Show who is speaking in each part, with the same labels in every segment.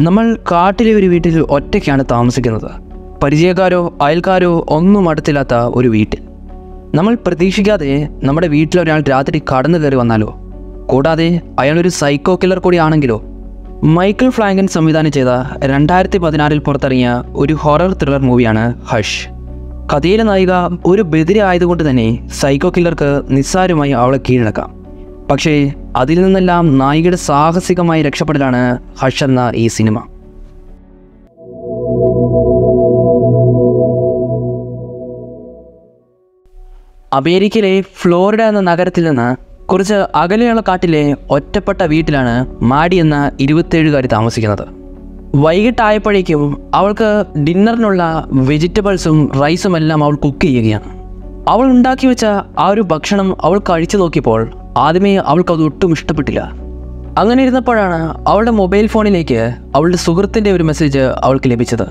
Speaker 1: നമ്മൾ കാട്ടിലെ ഒരു വീട്ടിൽ ഒറ്റയ്ക്കാണ് താമസിക്കുന്നത്. പരിചയക്കാരോ അയൽക്കാരോ ഒന്നും അടുത്തില്ലാത്ത ഒരു വീട്ടിൽ. നമ്മൾ പ്രതീക്ഷിക്കാതെ നമ്മുടെ വീട്ടിലൊരാൾ രാത്രി കടന്നു കയറി വന്നാലോ? കൂടാതെ അയാളൊരു സൈക്കോ കില്ലർ കൂടിയാണെങ്കിലോ? മൈക്കിൾ ഫ്ലാങ്കൻ സംവിധാനം ചെയ്ത രണ്ടായിരത്തി പതിനാറിൽ പുറത്തിറങ്ങിയ ഒരു ഹൊറർ ത്രില്ലർ മൂവിയാണ് ഹഷ്. കഥയിലെ നായിക ഒരു ബെതിരി ആയതുകൊണ്ട് തന്നെ സൈക്കോ കില്ലർക്ക് നിസ്സാരമായി അവളെ കീഴടക്കാം. പക്ഷേ അതിൽ നിന്നെല്ലാം നായികയുടെ സാഹസികമായി രക്ഷപ്പെടലാണ് ഹഷ് എന്ന ഈ സിനിമ. അമേരിക്കയിലെ ഫ്ലോറിഡ എന്ന നഗരത്തിൽ നിന്ന് കുറച്ച് അകലെയുള്ള കാട്ടിലെ ഒറ്റപ്പെട്ട വീട്ടിലാണ് മാഡി എന്ന ഇരുപത്തേഴുകാരി താമസിക്കുന്നത്. വൈകിട്ടായപ്പോഴേക്കും അവൾക്ക് ഡിന്നറിനുള്ള വെജിറ്റബിൾസും റൈസും എല്ലാം അവൾ കുക്ക് ചെയ്യുകയാണ്. അവൾ ഉണ്ടാക്കി വെച്ച ആ ഒരു ഭക്ഷണം അവൾ കഴിച്ചു നോക്കിയപ്പോൾ ആദ്യമേ അവൾക്ക് അത് ഒട്ടും ഇഷ്ടപ്പെട്ടില്ല. അങ്ങനെ ഇരുന്നപ്പോഴാണ് അവളുടെ മൊബൈൽ ഫോണിലേക്ക് അവളുടെ സുഹൃത്തിന്റെ ഒരു മെസ്സേജ് അവൾക്ക് ലഭിച്ചത്.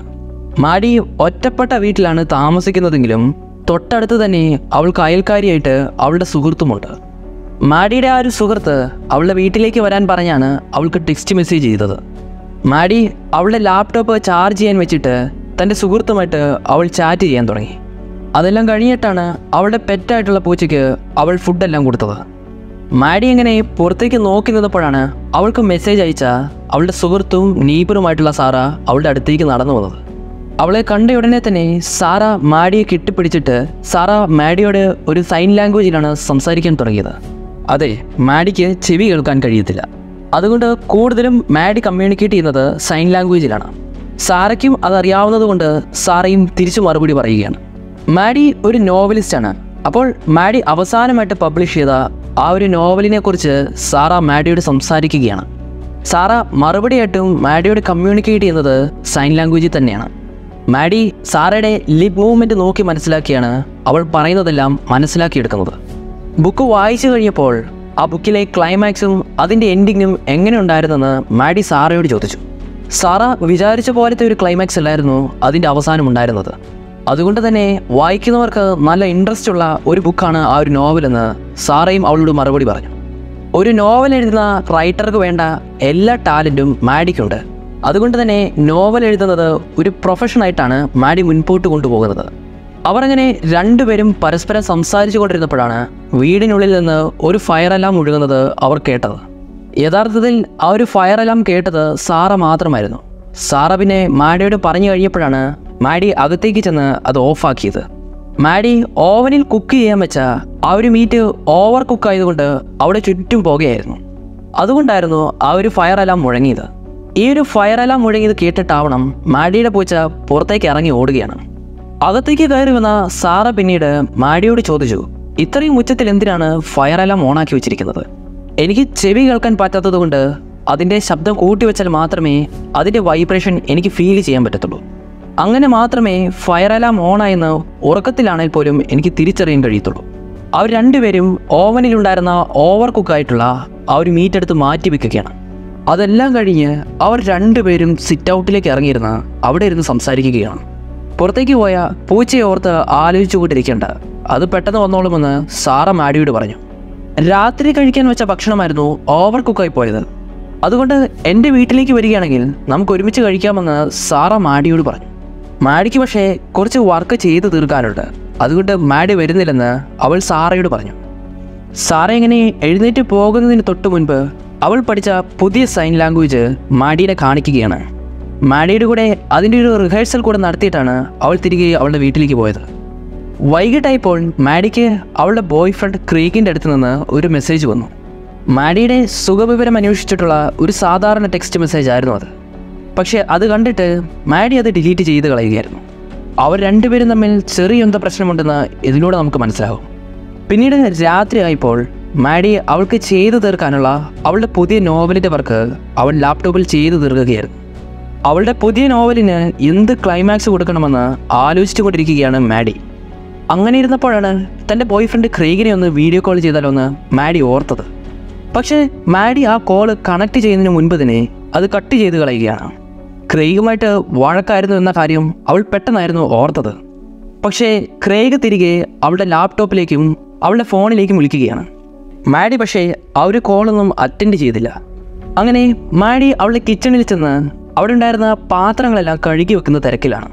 Speaker 1: മാഡി ഒറ്റപ്പെട്ട വീട്ടിലാണ് താമസിക്കുന്നതെങ്കിലും തൊട്ടടുത്ത് തന്നെ അവൾക്ക് അയൽക്കാരിയായിട്ട് അവളുടെ സുഹൃത്തുമുണ്ട്. മാഡിയുടെ ആ ഒരു സുഹൃത്ത് അവളുടെ വീട്ടിലേക്ക് വരാൻ പറഞ്ഞാണ് അവൾക്ക് ടെക്സ്റ്റ് മെസ്സേജ് ചെയ്തത്. മാഡി അവളുടെ ലാപ്ടോപ്പ് ചാർജ് ചെയ്യാൻ വെച്ചിട്ട് തന്റെ സുഹൃത്തുമായിട്ട് അവൾ ചാറ്റ് ചെയ്യാൻ തുടങ്ങി. അതെല്ലാം കഴിഞ്ഞിട്ടാണ് അവളുടെ പെറ്റായിട്ടുള്ള പൂച്ചയ്ക്ക് അവൾ ഫുഡെല്ലാം കൊടുത്തത്. മാഡി ഇങ്ങനെ പുറത്തേക്ക് നോക്കി നിന്നപ്പോഴാണ് അവൾക്ക് മെസ്സേജ് അയച്ച അവളുടെ സുഹൃത്തും നീബറുമായിട്ടുള്ള സാറ അവളുടെ അടുത്തേക്ക് നടന്നു വന്നത്. അവളെ കണ്ട ഉടനെ തന്നെ സാറ മാഡിയെ കെട്ടിപ്പിടിച്ചിട്ട് സാറ മാഡിയോട് ഒരു സൈൻ ലാംഗ്വേജിലാണ് സംസാരിക്കാൻ തുടങ്ങിയത്. അതെ മാഡിക്ക് ചെവി കേൾക്കാൻ കഴിയത്തില്ല. അതുകൊണ്ട് കൂടുതലും മാഡി കമ്മ്യൂണിക്കേറ്റ് ചെയ്യുന്നത് സൈൻ ലാംഗ്വേജിലാണ് സാറയ്ക്കും അതറിയാവുന്നതുകൊണ്ട് സാറയും തിരിച്ചു മറുപടി പറയുകയാണ്. മാഡി ഒരു നോവലിസ്റ്റാണ് അപ്പോൾ മാഡി അവസാനമായിട്ട് പബ്ലിഷ് ചെയ്ത ആ ഒരു നോവലിനെ കുറിച്ച് സാറ മാഡിയോട് സംസാരിക്കുകയാണ്. സാറ മറുപടിയായിട്ടും മാഡിയോട് കമ്മ്യൂണിക്കേറ്റ് ചെയ്യുന്നത് സൈൻ ലാംഗ്വേജിൽ തന്നെയാണ്. മാഡി സാറയുടെ ലിപ് മൂവ്മെന്റ് നോക്കി മനസ്സിലാക്കിയാണ് അവൾ പറയുന്നതെല്ലാം മനസ്സിലാക്കിയെടുക്കുന്നത്. ബുക്ക് വായിച്ചു കഴിഞ്ഞപ്പോൾ ആ ബുക്കിലെ ക്ലൈമാക്സും അതിന്റെ എൻഡിങ്ങും എങ്ങനെ ഉണ്ടായിരുന്നെന്ന് മാഡി സാറയോട് ചോദിച്ചു. സാറ വിചാരിച്ച പോലത്തെ ഒരു ക്ലൈമാക്സ് അല്ലായിരുന്നു അതിന്റെ അവസാനം ഉണ്ടായിരുന്നത്. അതുകൊണ്ട് തന്നെ വായിക്കുന്നവർക്ക് നല്ല ഇൻട്രസ്റ്റ് ഉള്ള ഒരു ബുക്കാണ് ആ ഒരു നോവലെന്ന് സാറയും അവളോട് മറുപടി പറഞ്ഞു. ഒരു നോവൽ എഴുതുന്ന റൈറ്റർക്ക് വേണ്ട എല്ലാ ടാലന്റും മാഡിക്കുണ്ട് അതുകൊണ്ട് തന്നെ നോവൽ എഴുതുന്നത് ഒരു പ്രൊഫഷനായിട്ടാണ് മാഡി മുൻപോട്ട് കൊണ്ടുപോകുന്നത്. അവർ അങ്ങനെ രണ്ടുപേരും പരസ്പരം സംസാരിച്ചു കൊണ്ടിരുന്നപ്പോഴാണ് വീടിനുള്ളിൽ നിന്ന് ഒരു ഫയർ അലാം ഒഴുകുന്നത് അവർ കേട്ടത്. യഥാർത്ഥത്തിൽ ആ ഒരു ഫയർ അലാം കേട്ടത് സാറ മാത്രമായിരുന്നു. സാറ പിന്നെ മാഡിയോട് പറഞ്ഞു കഴിഞ്ഞപ്പോഴാണ് മാഡി അകത്തേക്ക് ചെന്ന് അത് ഓഫാക്കിയത്. മാഡി ഓവനിൽ കുക്ക് ചെയ്യാൻ വെച്ച ആ ഒരു മീറ്റ് ഓവർ കുക്ക് ആയതുകൊണ്ട് അവിടെ ചുറ്റും പോകുകയായിരുന്നു അതുകൊണ്ടായിരുന്നു ആ ഒരു ഫയർ അലാം മുഴങ്ങിയത്. ഈ ഒരു ഫയർ അലാം മുഴങ്ങിയത് കേട്ടിട്ടാവണം മാഡിയുടെ പൂച്ച പുറത്തേക്ക് ഇറങ്ങി ഓടുകയാണ്. അകത്തേക്ക് കയറി വന്ന സാറ പിന്നീട് മാഡിയോട് ചോദിച്ചു ഇത്രയും ഉച്ചത്തിൽ എന്തിനാണ് ഫയർ അലാം ഓണാക്കി വെച്ചിരിക്കുന്നത്? എനിക്ക് ചെവി കേൾക്കാൻ പറ്റാത്തത് കൊണ്ട് അതിന്റെ ശബ്ദം കൂട്ടിവെച്ചാൽ മാത്രമേ അതിന്റെ വൈബ്രേഷൻ എനിക്ക് ഫീൽ ചെയ്യാൻ പറ്റത്തുള്ളൂ. അങ്ങനെ മാത്രമേ ഫയർ അലാം ഓണായെന്ന് ഉറക്കത്തിലാണെങ്കിൽ പോലും എനിക്ക് തിരിച്ചറിയാൻ കഴിയത്തുള്ളൂ. അവർ രണ്ടുപേരും ഓവനിലുണ്ടായിരുന്ന ഓവർ കുക്കായിട്ടുള്ള ആ ഒരു മീറ്റ് എടുത്ത് മാറ്റി വെക്കുകയാണ്. അതെല്ലാം കഴിഞ്ഞ് അവർ രണ്ടുപേരും സിറ്റ് ഔട്ടിലേക്ക് ഇറങ്ങിയിരുന്ന് അവിടെ ഇരുന്ന് സംസാരിക്കുകയാണ്. പുറത്തേക്ക് പോയ പൂച്ചയെ ഓർത്ത് ആലോചിച്ചുകൊണ്ടിരിക്കേണ്ട. അത് പെട്ടെന്ന് വന്നോളുമെന്ന് സാറ മാഡിയോട് പറഞ്ഞു. രാത്രി കഴിക്കാൻ വെച്ച ഭക്ഷണമായിരുന്നു ഓവർ കുക്കായി പോയത്. അതുകൊണ്ട് എന്റെ വീട്ടിലേക്ക് വരികയാണെങ്കിൽ നമുക്ക് ഒരുമിച്ച് കഴിക്കാമെന്ന് സാറ മാഡിയോട് പറഞ്ഞു. മാഡിക്ക് പക്ഷേ കുറച്ച് വർക്ക് ചെയ്ത് തീർക്കാനുണ്ട്. അതുകൊണ്ട് മാഡി വരുന്നില്ലെന്ന് അവൾ സാറയോട് പറഞ്ഞു. സാറ ഇങ്ങനെ എഴുന്നേറ്റ് പോകുന്നതിന് തൊട്ട് മുൻപ് അവൾ പഠിച്ച പുതിയ സൈൻ ലാംഗ്വേജ് മാഡിയെ കാണിക്കുകയാണ്. മാഡിയുടെ കൂടെ അതിന്റെ ഒരു റിഹേഴ്സൽ കൂടെ നടത്തിയിട്ടാണ് അവൾ തിരികെ അവളുടെ വീട്ടിലേക്ക് പോയത്. വൈകിട്ടായപ്പോൾ മാഡിക്ക് അവളുടെ ബോയ് ഫ്രണ്ട് ക്രീക്കിന്റെ അടുത്ത് നിന്ന് ഒരു മെസ്സേജ് വന്നു. മാഡിയുടെ സുഖവിവരം അന്വേഷിച്ചിട്ടുള്ള ഒരു സാധാരണ ടെക്സ്റ്റ് മെസ്സേജ് ആയിരുന്നു അത്. പക്ഷേ അത് കണ്ടിട്ട് മാഡി അത് ഡിലീറ്റ് ചെയ്ത് കളയുകയായിരുന്നു. അവർ രണ്ടുപേരും തമ്മിൽ ചെറിയെന്താ പ്രശ്നമുണ്ടെന്ന് ഇതിലൂടെ നമുക്ക് മനസ്സിലാവും. പിന്നീട് രാത്രി ആയപ്പോൾ മാഡി അവൾക്ക് ചെയ്തു തീർക്കാനുള്ള അവളുടെ പുതിയ നോവലിന്റെ വർക്ക് അവൾ ലാപ്ടോപ്പിൽ ചെയ്തു തീർക്കുകയായിരുന്നു. അവളുടെ പുതിയ നോവലിന് എന്ത് ക്ലൈമാക്സ് കൊടുക്കണമെന്ന് ആലോചിച്ചു കൊണ്ടിരിക്കുകയാണ് മാഡി. അങ്ങനെ ഇരുന്നപ്പോഴാണ് തന്റെ ബോയ് ഫ്രണ്ട് ക്രേഗിനെ ഒന്ന് വീഡിയോ കോൾ ചെയ്താലോ എന്ന് മാഡി ഓർത്തത്. പക്ഷേ മാഡി ആ കോൾ കണക്ട് ചെയ്യുന്നതിന് മുൻപ് തന്നെ അത് കട്ട് ചെയ്ത് കളയുകയാണ്. ക്രേഗുമായിട്ട് വഴക്കായിരുന്നു എന്ന കാര്യം അവൾ പെട്ടെന്നായിരുന്നു ഓർത്തത്. പക്ഷേ ക്രേഗ് തിരികെ അവളുടെ ലാപ്ടോപ്പിലേക്കും അവളുടെ ഫോണിലേക്കും വിളിക്കുകയാണ്. മാഡി പക്ഷേ ആ ഒരു കോളൊന്നും അറ്റൻഡ് ചെയ്തില്ല. അങ്ങനെ മാഡി അവളുടെ കിച്ചണിൽ ചെന്ന് അവിടെ ഉണ്ടായിരുന്ന പാത്രങ്ങളെല്ലാം കഴുകി വെക്കുന്ന തിരക്കിലാണ്.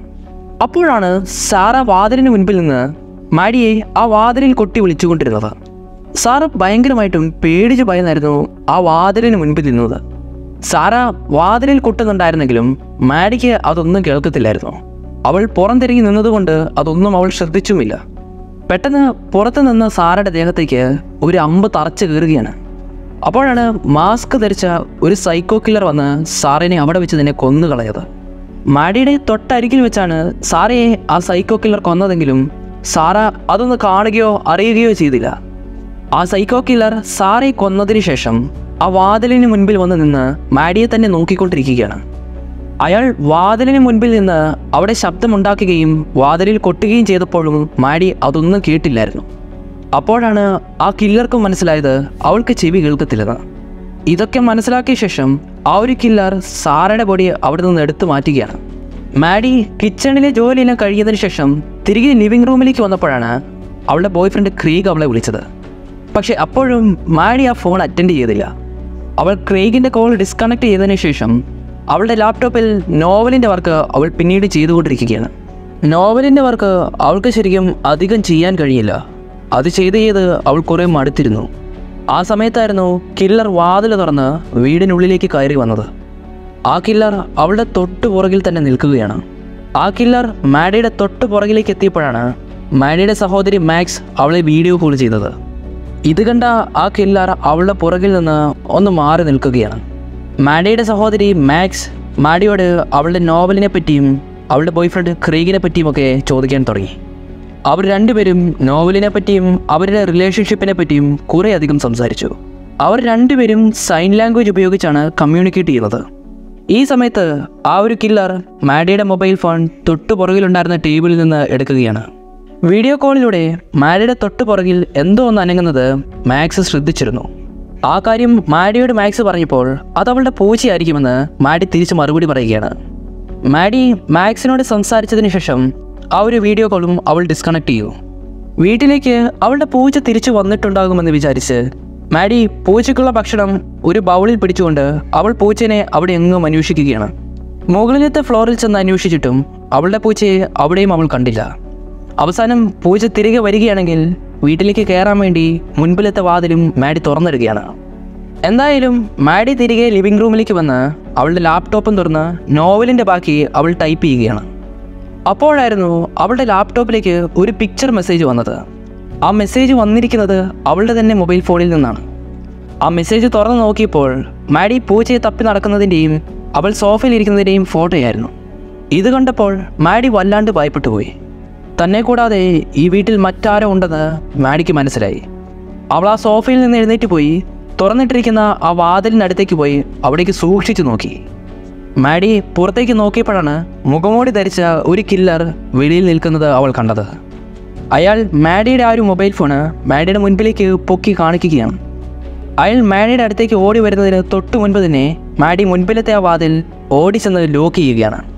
Speaker 1: അപ്പോഴാണ് സാറ വാതിലിന് മുൻപിൽ നിന്ന് മാഡിയെ ആ വാതിലിൽ കൊട്ടി വിളിച്ചുകൊണ്ടിരുന്നത്. സാറ ഭയങ്കരമായിട്ടും പേടിച്ച് ഭയന്നായിരുന്നു ആ വാതിലിന് മുൻപിൽ നിന്നത്. സാറ വാതിലിൽ കൊട്ടുന്നുണ്ടായിരുന്നെങ്കിലും മാഡിക്ക് അതൊന്നും കേൾക്കത്തില്ലായിരുന്നു. അവൾ പുറംതിരിഞ്ഞ് നിന്നതുകൊണ്ട് അതൊന്നും അവൾ ശ്രദ്ധിച്ചുമില്ല. പെട്ടെന്ന് പുറത്തു നിന്ന് സാറയുടെ ദേഹത്തേക്ക് ഒരു അമ്പ് തറച്ചു കയറുകയാണ് അപ്പോഴാണ് മാസ്ക് ധരിച്ച ഒരു സൈക്കോ കില്ലർ വന്ന് സാറിനെ അവിടെ വെച്ച് തന്നെ കൊന്നു കളയത് മാഡിയുടെ തൊട്ടരികിൽ വെച്ചാണ് സാറയെ ആ സൈക്കോ കില്ലർ കൊന്നതെങ്കിലും സാറ അതൊന്ന് കാണുകയോ അറിയുകയോ ചെയ്തില്ല. ആ സൈക്കോ കില്ലർ സാറയെ കൊന്നതിന് ശേഷം ആ വാതിലിന് മുൻപിൽ വന്ന് നിന്ന് മാഡിയെ തന്നെ നോക്കിക്കൊണ്ടിരിക്കുകയാണ്. അയാൾ വാതിലിന് മുൻപിൽ നിന്ന് അവിടെ ശബ്ദമുണ്ടാക്കുകയും വാതിലിൽ കൊട്ടുകയും ചെയ്തപ്പോഴും മാഡി അതൊന്നും കേട്ടില്ലായിരുന്നു. അപ്പോഴാണ് ആ കില്ലർക്കും മനസ്സിലായത് അവൾക്ക് ചെവി കേൾക്കത്തില്ലെന്ന്. ഇതൊക്കെ മനസ്സിലാക്കിയ ശേഷം ആ ഒരു കില്ലർ സാറയുടെ ബോഡി അവിടെ നിന്ന് എടുത്തു മാറ്റുകയാണ്. മാഡി കിച്ചണിലെ ജോലിയെല്ലാം കഴിഞ്ഞതിന് ശേഷം തിരികെ ലിവിംഗ് റൂമിലേക്ക് വന്നപ്പോഴാണ് അവളുടെ ബോയ് ഫ്രണ്ട് ക്രീഗ് അവളെ വിളിച്ചത്. പക്ഷെ അപ്പോഴും മാഡി ആ ഫോൺ അറ്റൻഡ് ചെയ്തില്ല. അവൾ ക്രേഗിന്റെ കോൾ ഡിസ്കണക്ട് ചെയ്തതിന് ശേഷം അവളുടെ ലാപ്ടോപ്പിൽ നോവലിന്റെ വർക്ക് അവൾ പിന്നീട് ചെയ്തുകൊണ്ടിരിക്കുകയാണ്. നോവലിന്റെ വർക്ക് അവൾക്ക് ശരിക്കും അധികം ചെയ്യാൻ കഴിയില്ല. അത് ചെയ്ത് ചെയ്ത് അവൾ കുറേ മടുത്തിരുന്നു. ആ സമയത്തായിരുന്നു കില്ലർ വാതിൽ തുറന്ന് വീടിനുള്ളിലേക്ക് കയറി വന്നത്. ആ കില്ലർ അവളുടെ തൊട്ട് പുറകിൽ തന്നെ നിൽക്കുകയാണ്. ആ കില്ലർ മാഡിയുടെ തൊട്ട് പുറകിലേക്ക് എത്തിയപ്പോഴാണ് മാഡിയുടെ സഹോദരി മാക്സ് അവളെ വീഡിയോ കോൾ ചെയ്തത്. ഇത് കണ്ട ആ കില്ലർ അവളുടെ പുറകിൽ നിന്ന് ഒന്ന് മാറി നിൽക്കുകയാണ്. മാഡിയുടെ സഹോദരി മാക്സ് മാഡിയോട് അവളുടെ നോവലിനെ പറ്റിയും അവളുടെ ബോയ് ഫ്രണ്ട് ക്രീഗിനെ പറ്റിയുമൊക്കെ ചോദിക്കാൻ തുടങ്ങി. അവർ രണ്ടുപേരും നോവലിനെ പറ്റിയും അവരുടെ റിലേഷൻഷിപ്പിനെ പറ്റിയും കുറേയധികം സംസാരിച്ചു. അവർ രണ്ടുപേരും സൈൻ ലാംഗ്വേജ് ഉപയോഗിച്ചാണ് കമ്മ്യൂണിക്കേറ്റ് ചെയ്യുന്നത്. ഈ സമയത്ത് ആ ഒരു കില്ലർ മാഡിയുടെ മൊബൈൽ ഫോൺ തൊട്ടു പുറകിലുണ്ടായിരുന്ന ടേബിളിൽ നിന്ന് എടുക്കുകയാണ്. വീഡിയോ കോളിലൂടെ മാരിയുടെ തൊട്ടു പുറകിൽ എന്തോ ഒന്ന് അനങ്ങുന്നത് മാക്സ് ശ്രദ്ധിച്ചിരുന്നു. ആ കാര്യം മാഡിയോട് മാക്സ് പറഞ്ഞപ്പോൾ അത് അവളുടെ പൂച്ചയായിരിക്കുമെന്ന് മാഡി തിരിച്ച് മറുപടി പറയുകയാണ്. മാഡി മാക്സിനോട് സംസാരിച്ചതിന് ശേഷം ആ ഒരു വീഡിയോ കോളും അവൾ ഡിസ്കണക്ട് ചെയ്തു. വീട്ടിലേക്ക് അവളുടെ പൂച്ച തിരിച്ചു വന്നിട്ടുണ്ടാകുമെന്ന് വിചാരിച്ച് മാഡി പൂച്ചയ്ക്കുള്ള ഭക്ഷണം ഒരു ബൗളിൽ പിടിച്ചുകൊണ്ട് അവൾ പൂച്ചനെ അവിടെ എങ്ങും അന്വേഷിക്കുകയാണ്. മുകളിലത്തെ ഫ്ലോറിൽ ചെന്ന് അന്വേഷിച്ചിട്ടും അവളുടെ പൂച്ചയെ അവിടെയും അവൾ കണ്ടില്ല. അവസാനം പൂജ തിരികെ വരികയാണെങ്കിൽ വീട്ടിലേക്ക് കയറാൻ വേണ്ടി മുൻപിലത്തെ വാതിലും മാഡി തുറന്നിടുകയാണ്. എന്തായാലും മാഡി തിരികെ ലിവിംഗ് റൂമിലേക്ക് വന്ന് അവളുടെ ലാപ്ടോപ്പും തുറന്ന് നോവലിന്റെ ബാക്കി അവൾ ടൈപ്പ് ചെയ്യുകയാണ്. അപ്പോഴായിരുന്നു അവളുടെ ലാപ്ടോപ്പിലേക്ക് ഒരു പിക്ചർ മെസ്സേജ് വന്നത്. ആ മെസ്സേജ് വന്നിരിക്കുന്നത് അവളുടെ തന്നെ മൊബൈൽ ഫോണിൽ നിന്നാണ്. ആ മെസ്സേജ് തുറന്നു നോക്കിയപ്പോൾ മാഡി പൂച്ചയെ തപ്പി നടക്കുന്നതിന്റെയും അവൾ സോഫയിൽ ഇരിക്കുന്നതിന്റെയും ഫോട്ടോയായിരുന്നു ഇത് കണ്ടപ്പോൾ മാഡി വല്ലാണ്ട് ഭയപ്പെട്ടു പോയി തന്നെ കൂടാതെ ഈ വീട്ടിൽ മറ്റാരോ ഉണ്ടെന്ന് മാഡിക്ക് മനസ്സിലായി. അവൾ ആ സോഫയിൽ നിന്ന് എഴുന്നേറ്റ് പോയി തുറന്നിട്ടിരിക്കുന്ന ആ വാതിലിനടുത്തേക്ക് പോയി അവിടേക്ക് സൂക്ഷിച്ചു നോക്കി. മാഡി പുറത്തേക്ക് നോക്കിയപ്പോഴാണ് മുഖമൂടി ധരിച്ച ഒരു കില്ലർ വെളിയിൽ നിൽക്കുന്നത് അവൾ കണ്ടത്. അയാൾ മാഡിയുടെ ആ ഒരു മൊബൈൽ ഫോണ് മാഡിയുടെ മുൻപിലേക്ക് പൊക്കി കാണിക്കുകയാണ്. അയാൾ മാഡിയുടെ അടുത്തേക്ക് ഓടി വരുന്നതിന് തൊട്ട് മുൻപ് തന്നെ മാഡി മുൻപിലത്തെ ആ വാതിൽ ഓടി ചെന്ന് ലോക്ക് ചെയ്യുകയാണ്.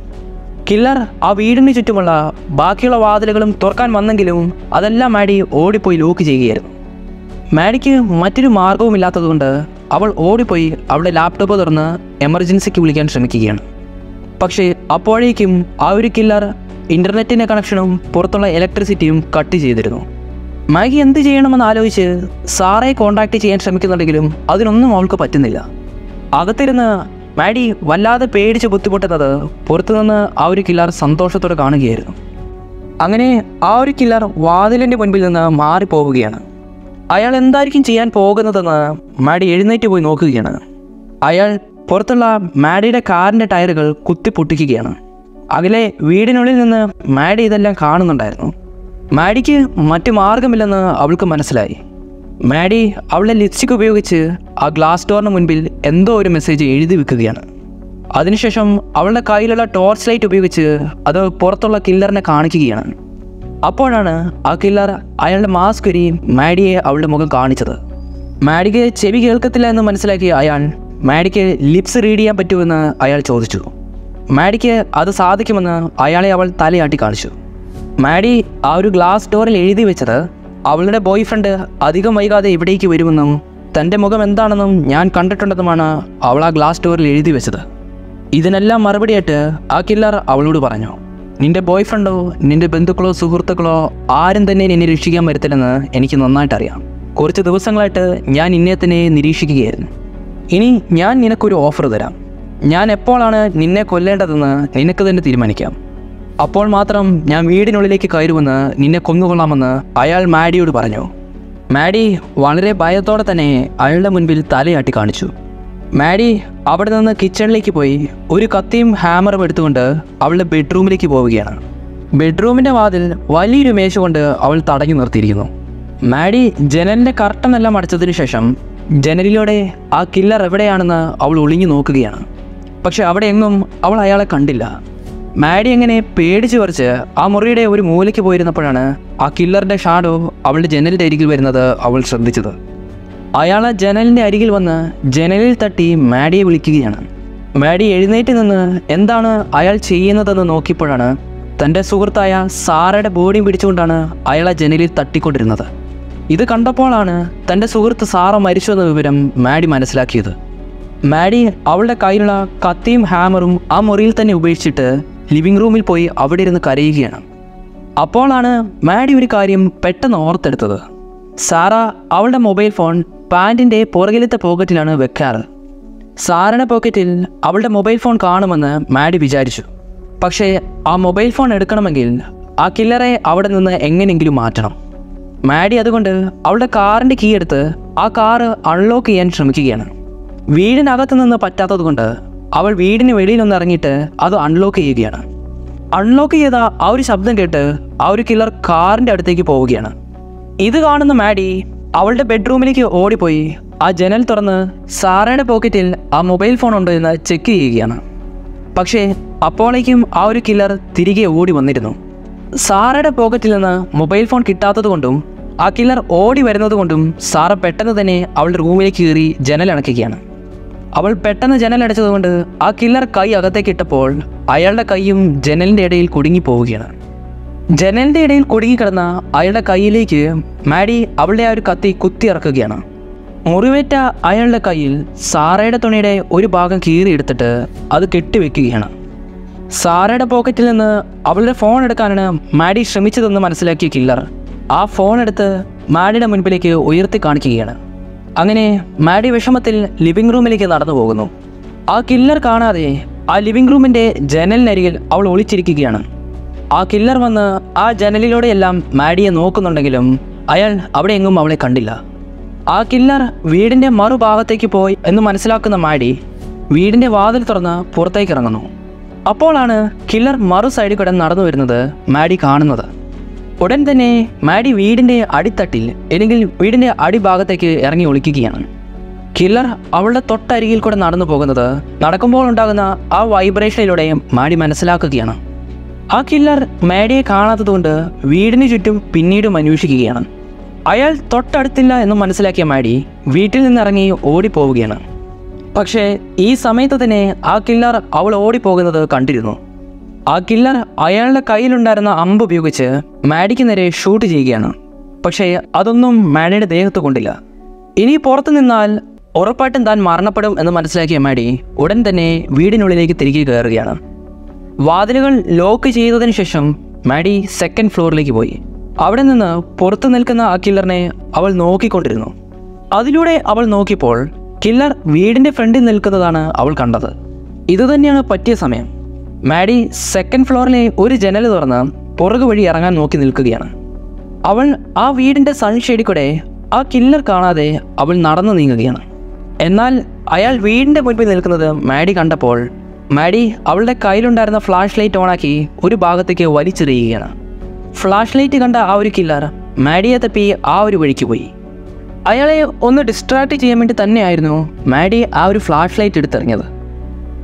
Speaker 1: കില്ലർ ആ വീടിന് ചുറ്റുമുള്ള ബാക്കിയുള്ള വാതിലുകളും തുറക്കാൻ വന്നെങ്കിലും അതെല്ലാം മാഡി ഓടിപ്പോയി ലോക്ക് ചെയ്യുകയായിരുന്നു. മാഡിക്ക് മറ്റൊരു മാർഗവുമില്ലാത്തതുകൊണ്ട് അവൾ ഓടിപ്പോയി അവളുടെ ലാപ്ടോപ്പ് തുറന്ന് എമർജൻസിക്ക് വിളിക്കാൻ ശ്രമിക്കുകയാണ്. പക്ഷേ അപ്പോഴേക്കും ആ ഒരു കില്ലർ ഇന്റർനെറ്റിന്റെ കണക്ഷനും പുറത്തുള്ള ഇലക്ട്രിസിറ്റിയും കട്ട് ചെയ്തിരുന്നു. മാഗി എന്ത് ചെയ്യണമെന്ന് ആലോചിച്ച് സാറെ കോണ്ടാക്ട് ചെയ്യാൻ ശ്രമിക്കുന്നുണ്ടെങ്കിലും അതിനൊന്നും അവൾക്ക് പറ്റുന്നില്ല. അകത്തിരുന്ന് മാഡി വല്ലാതെ പേടിച്ച് ബുദ്ധിമുട്ടുന്നത് പുറത്തുനിന്ന് ആ ഒരു കില്ലാർ സന്തോഷത്തോടെ കാണുകയായിരുന്നു. അങ്ങനെ ആ ഒരു കില്ലർ വാതിലിന്റെ മുൻപിൽ നിന്ന് മാറിപ്പോവുകയാണ്. അയാൾ എന്തായിരിക്കും ചെയ്യാൻ പോകുന്നതെന്ന് മാഡി എഴുന്നേറ്റ് പോയി നോക്കുകയാണ്. അയാൾ പുറത്തുള്ള മാഡിയുടെ കാറിന്റെ ടയറുകൾ കുത്തി പൊട്ടിക്കുകയാണ്. അകലെ വീടിനുള്ളിൽ നിന്ന് മാഡി ഇതെല്ലാം കാണുന്നുണ്ടായിരുന്നു. മാഡിക്ക് മറ്റു മാർഗമില്ലെന്ന് അവൾക്ക് മനസ്സിലായി. മാഡി അവളെ ലിപ്സ്റ്റിക് ഉപയോഗിച്ച് ആ ഗ്ലാസ് ഡോറിന് മുൻപിൽ എന്തോ ഒരു മെസ്സേജ് എഴുതി വെക്കുകയാണ്. അതിനുശേഷം അവളുടെ കയ്യിലുള്ള ടോർച്ച് ലൈറ്റ് ഉപയോഗിച്ച് അത് പുറത്തുള്ള കില്ലറിനെ കാണിക്കുകയാണ്. അപ്പോഴാണ് ആ കില്ലർ അയാളുടെ മാസ്ക് ഒരു മാഡിയെ അവളുടെ മുഖം കാണിച്ചത്. മാഡിക്ക് ചെവി കേൾക്കത്തില്ല എന്ന് മനസ്സിലാക്കിയ അയാൾ മാഡിക്ക് ലിപ്സ് റീഡ് ചെയ്യാൻ പറ്റുമെന്ന് അയാൾ ചോദിച്ചു. മാഡിക്ക് അത് സാധിക്കുമെന്ന് അയാളെ അവൾ തലയാട്ടി കാണിച്ചു. മാഡി ആ ഒരു ഗ്ലാസ് ഡോറിൽ എഴുതി വെച്ചത് അവളുടെ ബോയ് ഫ്രണ്ട് അധികം വൈകാതെ ഇവിടേക്ക് വരുമെന്നും തന്റെ മുഖം എന്താണെന്നും ഞാൻ കണ്ടിട്ടുണ്ടെന്നുമാണ് അവൾ ആ ഗ്ലാസ് ഡോറിൽ എഴുതി വെച്ചത്. ഇതിനെല്ലാം മറുപടിയായിട്ട് ആ കില്ലർ അവളോട് പറഞ്ഞു നിന്റെ ബോയ് ഫ്രണ്ടോ നിന്റെ ബന്ധുക്കളോ സുഹൃത്തുക്കളോ ആരും തന്നെ നിന്നെ രക്ഷിക്കാൻ വരത്തില്ലെന്ന് എനിക്ക് നന്നായിട്ട് അറിയാം കുറച്ച് ദിവസങ്ങളായിട്ട് ഞാൻ നിന്നെ തന്നെ നിരീക്ഷിക്കുകയായിരുന്നു. ഇനി ഞാൻ നിനക്കൊരു ഓഫർ തരാം. ഞാൻ എപ്പോഴാണ് നിന്നെ കൊല്ലേണ്ടതെന്ന് നിനക്ക് തന്നെ തീരുമാനിക്കാം. അപ്പോൾ മാത്രം ഞാൻ വീടിനുള്ളിലേക്ക് കയറുമെന്ന് നിന്നെ കൊന്നുകൊള്ളാമെന്ന് അയാൾ മാഡിയോട് പറഞ്ഞു. മാഡി വളരെ ഭയത്തോടെ തന്നെ അയാളുടെ മുൻപിൽ തലയാട്ടി കാണിച്ചു. മാഡി അവിടെ നിന്ന് കിച്ചണിലേക്ക് പോയി ഒരു കത്തിയും ഹാമറും എടുത്തുകൊണ്ട് അവളുടെ ബെഡ്റൂമിലേക്ക് പോവുകയാണ്. ബെഡ്റൂമിന്റെ വാതിൽ വലിയൊരു മേശ കൊണ്ട് അവൾ തടഞ്ഞു നിർത്തിയിരിക്കുന്നു. മാഡി ജനലിന്റെ കർട്ടനെല്ലാം അടച്ചതിനു ശേഷം ജനലിലൂടെ ആ കില്ലർ എവിടെയാണെന്ന് അവൾ ഒളിഞ്ഞു നോക്കുകയാണ്. പക്ഷെ അവിടെ എങ്ങും അവൾ അയാളെ കണ്ടില്ല. മാഡി എങ്ങനെ പേടിച്ചു പറിച്ച് ആ മുറിയുടെ ഒരു മൂലയ്ക്ക് പോയിരുന്നപ്പോഴാണ് ആ കില്ലറിന്റെ ഷാഡോ അവളുടെ ജനലിന്റെ അരികിൽ വരുന്നത് അവൾ ശ്രദ്ധിച്ചത്. അയാൾ ആ ജനലിന്റെ അരികിൽ വന്ന് ജനലിൽ തട്ടി മാഡിയെ വിളിക്കുകയാണ്. മാഡി എഴുന്നേറ്റ് നിന്ന് എന്താണ് അയാൾ ചെയ്യുന്നതെന്ന് നോക്കിയപ്പോഴാണ് തന്റെ സുഹൃത്തായ സാറയുടെ ബോഡി പിടിച്ചുകൊണ്ടാണ് അയാൾ ആ ജനലിൽ തട്ടിക്കൊണ്ടിരുന്നത്. ഇത് കണ്ടപ്പോഴാണ് തന്റെ സുഹൃത്ത് സാറ മരിച്ചു എന്ന വിവരം മാഡി മനസ്സിലാക്കിയത്. മാഡി അവളുടെ കയ്യിലുള്ള കത്തിയും ഹാമറും ആ മുറിയിൽ തന്നെ ഉപേക്ഷിച്ചിട്ട് ലിവിംഗ് റൂമിൽ പോയി അവിടെ ഇരുന്ന് കരയുകയാണ്. അപ്പോഴാണ് മാഡി ഒരു കാര്യം പെട്ടെന്ന് ഓർത്തെടുത്തത്. സാറ അവളുടെ മൊബൈൽ ഫോൺ പാന്റിന്റെ പുറകിലത്തെ പോക്കറ്റിലാണ് വെക്കാറ്. സാറയുടെ പോക്കറ്റിൽ അവളുടെ മൊബൈൽ ഫോൺ കാണുമെന്ന് മാഡി വിചാരിച്ചു. പക്ഷേ ആ മൊബൈൽ ഫോൺ എടുക്കണമെങ്കിൽ ആ കില്ലറെ അവിടെ നിന്ന് എങ്ങനെയെങ്കിലും മാറ്റണം. മാഡി അതുകൊണ്ട് അവളുടെ കാറിന്റെ കീ എടുത്ത് ആ കാറ് അൺലോക്ക് ചെയ്യാൻ ശ്രമിക്കുകയാണ്. വീടിനകത്ത് നിന്ന് പറ്റാത്തതുകൊണ്ട് അവൾ വീടിന് വെളിയിലൊന്ന് ഇറങ്ങിയിട്ട് അത് അൺലോക്ക് ചെയ്യുകയാണ്. അൺലോക്ക് ചെയ്ത ആ ഒരു ശബ്ദം കേട്ട് ആ ഒരു കില്ലർ കാറിന്റെ അടുത്തേക്ക് പോവുകയാണ്. ഇത് കാണുന്ന മാഡി അവളുടെ ബെഡ്റൂമിലേക്ക് ഓടിപ്പോയി. ആ ജനൽ തുറന്ന് സാറയുടെ പോക്കറ്റിൽ ആ മൊബൈൽ ഫോൺ ഉണ്ടോ എന്ന് ചെക്ക് ചെയ്യുകയാണ്. പക്ഷേ അപ്പോഴേക്കും ആ ഒരു കില്ലർ തിരികെ ഓടി വന്നിരുന്നു. സാറയുടെ പോക്കറ്റിൽ നിന്ന് മൊബൈൽ ഫോൺ കിട്ടാത്തതുകൊണ്ടും ആ കില്ലർ ഓടി വരുന്നത് കൊണ്ടും സാറ പെട്ടെന്ന് തന്നെ അവളുടെ റൂമിലേക്ക് കയറി ജനലടയ്ക്കുകയാണ് അവൾ പെട്ടെന്ന് ജനലടച്ചതുകൊണ്ട് ആ കില്ലർ കൈ അകത്തേക്ക് ഇട്ടപ്പോൾ അയാളുടെ കൈയും ജനലിന്റെ ഇടയിൽ കുടുങ്ങി പോവുകയാണ്. ജനലിന്റെ ഇടയിൽ കുടുങ്ങിക്കിടന്ന അയാളുടെ കൈയിലേക്ക് മാഡി അവളുടെ ആ ഒരു കത്തി കുത്തിയിറക്കുകയാണ് മുറിവേറ്റ അയാളുടെ കയ്യിൽ സാറയുടെ തുണിയുടെ ഒരു ഭാഗം കീറിയെടുത്തിട്ട് അത് കെട്ടിവെക്കുകയാണ്. സാറയുടെ പോക്കറ്റിൽ നിന്ന് അവളുടെ ഫോൺ എടുക്കാനാണ് മാഡി ശ്രമിച്ചതെന്ന് മനസ്സിലാക്കിയ കില്ലർ ആ ഫോൺ എടുത്ത് മാഡിയുടെ മുൻപിലേക്ക് ഉയർത്തി കാണിക്കുകയാണ്. അങ്ങനെ മാഡി വിഷമത്തിൽ ലിവിംഗ് റൂമിലേക്ക് നടന്നു പോകുന്നു. ആ കില്ലർ കാണാതെ ആ ലിവിംഗ് റൂമിന്റെ ജനലിനരികിൽ അവൾ ഒളിച്ചിരിക്കുകയാണ്. ആ കില്ലർ വന്ന് ആ ജനലിലൂടെയെല്ലാം മാഡിയെ നോക്കുന്നുണ്ടെങ്കിലും അയാൾ അവിടെ എങ്ങും അവളെ കണ്ടില്ല. ആ കില്ലർ വീടിന്റെ മറുഭാഗത്തേക്ക് പോയി എന്ന് മനസ്സിലാക്കുന്ന മാഡി വീടിന്റെ വാതിൽ തുറന്ന് പുറത്തേക്ക് ഇറങ്ങുന്നു. അപ്പോഴാണ് കില്ലർ മറു സൈഡിൽ കൂടെ നടന്നു വരുന്നത് മാഡി കാണുന്നത്. ഉടൻ തന്നെ മാഡി വീടിന്റെ അടിത്തട്ടിൽ അല്ലെങ്കിൽ വീടിന്റെ അടിഭാഗത്തേക്ക് ഇറങ്ങി ഒളിക്കുകയാണ്. കില്ലർ അവളുടെ തൊട്ടരികിൽ കൂടെ നടന്നു പോകുന്നത് നടക്കുമ്പോൾ ഉണ്ടാകുന്ന ആ വൈബ്രേഷനിലൂടെ മാഡി മനസ്സിലാക്കുകയാണ്. ആ കില്ലർ മാഡിയെ കാണാത്തതുകൊണ്ട് വീടിന് ചുറ്റും പിന്നീടും അന്വേഷിക്കുകയാണ്. അയാൾ തൊട്ടടുത്തില്ല എന്ന് മനസ്സിലാക്കിയ മാഡി വീട്ടിൽ നിന്നിറങ്ങി ഓടിപ്പോവുകയാണ്. പക്ഷേ ഈ സമയത്ത് തന്നെ ആ കില്ലർ അവൾ ഓടിപ്പോകുന്നത് കണ്ടിരുന്നു. ആ കില്ലർ അയാളുടെ കയ്യിലുണ്ടായിരുന്ന അമ്പ് ഉപയോഗിച്ച് മാഡിക്ക് നേരെ ഷൂട്ട് ചെയ്യുകയാണ്. പക്ഷേ അതൊന്നും മാഡിയുടെ ദേഹത്ത് കൊണ്ടില്ല. ഇനി പുറത്തു നിന്നാൽ ഉറപ്പായിട്ടും താൻ മരണപ്പെടും എന്ന് മനസ്സിലാക്കിയ മാഡി ഉടൻ തന്നെ വീടിനുള്ളിലേക്ക് തിരികെ കയറുകയാണ്. വാതിലുകൾ ലോക്ക് ചെയ്തതിന് ശേഷം മാഡി സെക്കൻഡ് ഫ്ലോറിലേക്ക് പോയി. അവിടെ നിന്ന് പുറത്തു നിൽക്കുന്ന ആ കില്ലറിനെ അവൾ നോക്കിക്കൊണ്ടിരുന്നു. അതിലൂടെ അവൾ നോക്കിയപ്പോൾ കില്ലർ വീടിന്റെ ഫ്രണ്ടിൽ നിൽക്കുന്നതാണ് അവൾ കണ്ടത്. ഇതുതന്നെയാണ് പറ്റിയ സമയം. മാഡി സെക്കൻഡ് ഫ്ലോറിലെ ഒരു ജനൽ തുറന്ന് പുറകു വഴി ഇറങ്ങാൻ നോക്കി നിൽക്കുകയാണ്. അവൾ ആ വീടിന്റെ സൺഷെയ്ഡിൽ കൂടെ ആ കില്ലർ കാണാതെ അവൾ നടന്നു നീങ്ങുകയാണ്. എന്നാൽ അയാൾ വീടിന്റെ മുൻപിൽ നിൽക്കുന്നത് മാഡി കണ്ടപ്പോൾ മാഡി അവളുടെ കയ്യിലുണ്ടായിരുന്ന ഫ്ലാഷ് ലൈറ്റ് ഓണാക്കി ഒരു ഭാഗത്തേക്ക് വലിച്ചെറിയുകയാണ്. ഫ്ലാഷ് ലൈറ്റ് കണ്ട ആ ഒരു കില്ലർ മാഡിയെ തപ്പി ആ ഒരു വഴിക്ക് പോയി. അയാളെ ഒന്ന് ഡിസ്ട്രാക്ട് ചെയ്യാൻ വേണ്ടി തന്നെയായിരുന്നു മാഡി ആ ഒരു ഫ്ലാഷ് ലൈറ്റ് എടുത്തിറങ്ങിയത്.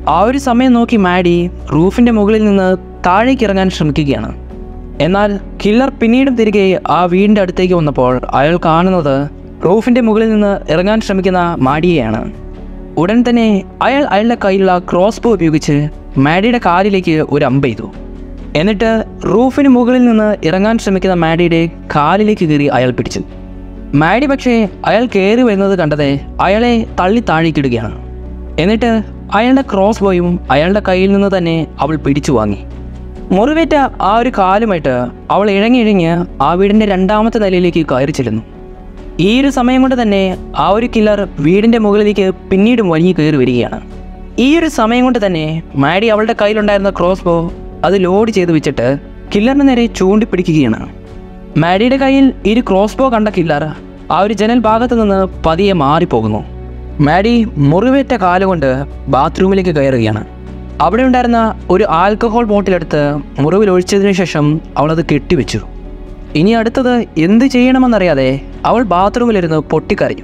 Speaker 1: ആ ഒരു സമയം നോക്കി മാഡി റൂഫിന്റെ മുകളിൽ നിന്ന് താഴേക്ക് ഇറങ്ങാൻ ശ്രമിക്കുകയാണ്. എന്നാൽ കില്ലർ പിന്നീട് തിരികെ ആ വീടിന്റെ അടുത്തേക്ക് വന്നപ്പോൾ അയാൾ കാണുന്നത് റൂഫിന്റെ മുകളിൽ നിന്ന് ഇറങ്ങാൻ ശ്രമിക്കുന്ന മാഡിയെയാണ്. ഉടൻ തന്നെ അയാൾ അയാളുടെ കയ്യിലുള്ള ക്രോസ് ബോ ഉപയോഗിച്ച് മാഡിയുടെ കാലിലേക്ക് ഒരു അമ്പ് ചെയ്തു. എന്നിട്ട് റൂഫിന് മുകളിൽ നിന്ന് ഇറങ്ങാൻ ശ്രമിക്കുന്ന മാഡിയുടെ കാലിലേക്ക് കയറി അയാൾ പിടിച്ചു. മാഡി പക്ഷേ അയാൾ കയറി വരുന്നത് കണ്ടത് അയാളെ തള്ളി താഴേക്കിടുകയാണ്. എന്നിട്ട് അയാളുടെ ക്രോസ് ബോയും അയാളുടെ കയ്യിൽ നിന്ന് തന്നെ അവൾ പിടിച്ചു വാങ്ങി. മുറിവേറ്റ ആ ഒരു കാലുമായിട്ട് അവൾ ഇഴങ്ങി ഇഴങ്ങി ആ വീടിന്റെ രണ്ടാമത്തെ നിലയിലേക്ക് കയറി ചെല്ലുന്നു. ഈ ഒരു സമയം കൊണ്ട് തന്നെ ആ ഒരു കില്ലർ വീടിന്റെ മുകളിലേക്ക് പിന്നീടും വലിഞ്ഞു കയറി വരികയാണ്. ഈ ഒരു സമയം കൊണ്ട് തന്നെ മാഡി അവളുടെ കയ്യിലുണ്ടായിരുന്ന ക്രോസ് ബോ അത് ലോഡ് ചെയ്ത് വെച്ചിട്ട് കില്ലറിന് നേരെ ചൂണ്ടിപ്പിടിക്കുകയാണ്. മാഡിയുടെ കയ്യിൽ ഒരു ക്രോസ് ബോ കണ്ട കില്ലർ ആ ഒരു ജനൽ ഭാഗത്ത് നിന്ന് പതിയെ മാറിപ്പോകുന്നു. മാഡി മുറിവേറ്റ കാലുകൊണ്ട് ബാത്റൂമിലേക്ക് കയറുകയാണ്. അവിടെ ഉണ്ടായിരുന്ന ഒരു ആൽക്കഹോൾ ബോട്ടിലെടുത്ത് മുറിവിൽ ഒഴിച്ചതിന് ശേഷം അവളത് കെട്ടിവെച്ചു. ഇനി അടുത്തത് എന്ത് ചെയ്യണമെന്നറിയാതെ അവൾ ബാത്റൂമിലിരുന്ന് പൊട്ടിക്കരഞ്ഞു.